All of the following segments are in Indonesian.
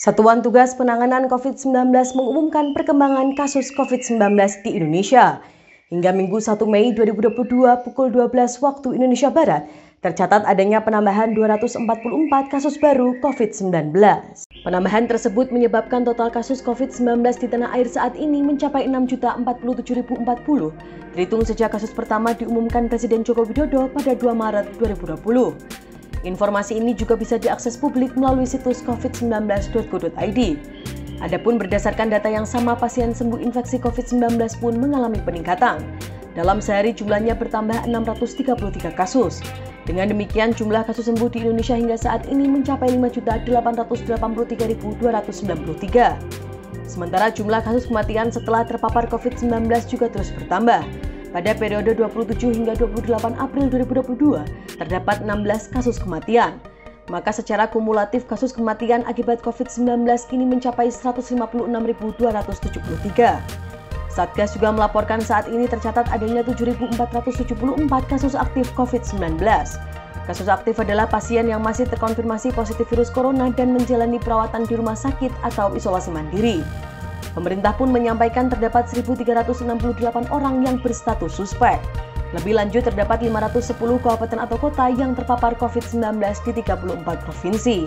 Satuan Tugas Penanganan COVID-19 mengumumkan perkembangan kasus COVID-19 di Indonesia. Hingga Minggu 1 Mei 2022 pukul 12 waktu Indonesia Barat, tercatat adanya penambahan 244 kasus baru COVID-19. Penambahan tersebut menyebabkan total kasus COVID-19 di tanah air saat ini mencapai 6.047.040, terhitung sejak kasus pertama diumumkan Presiden Joko Widodo pada 2 Maret 2020. Informasi ini juga bisa diakses publik melalui situs covid19.go.id. Adapun berdasarkan data yang sama, pasien sembuh infeksi COVID-19 pun mengalami peningkatan. Dalam sehari jumlahnya bertambah 633 kasus. Dengan demikian, jumlah kasus sembuh di Indonesia hingga saat ini mencapai 5.883.293. Sementara jumlah kasus kematian setelah terpapar COVID-19 juga terus bertambah. Pada periode 27 hingga 28 April 2022, terdapat 16 kasus kematian. Maka secara kumulatif kasus kematian akibat COVID-19 kini mencapai 156.273. Satgas juga melaporkan saat ini tercatat adanya 7.474 kasus aktif COVID-19. Kasus aktif adalah pasien yang masih terkonfirmasi positif virus corona dan menjalani perawatan di rumah sakit atau isolasi mandiri. Pemerintah pun menyampaikan terdapat 1.368 orang yang berstatus suspek. Lebih lanjut, terdapat 510 kabupaten atau kota yang terpapar COVID-19 di 34 provinsi.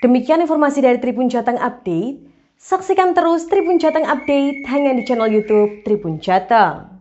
Demikian informasi dari Tribun Jateng Update. Saksikan terus Tribun Jateng Update hanya di channel YouTube Tribun Jateng.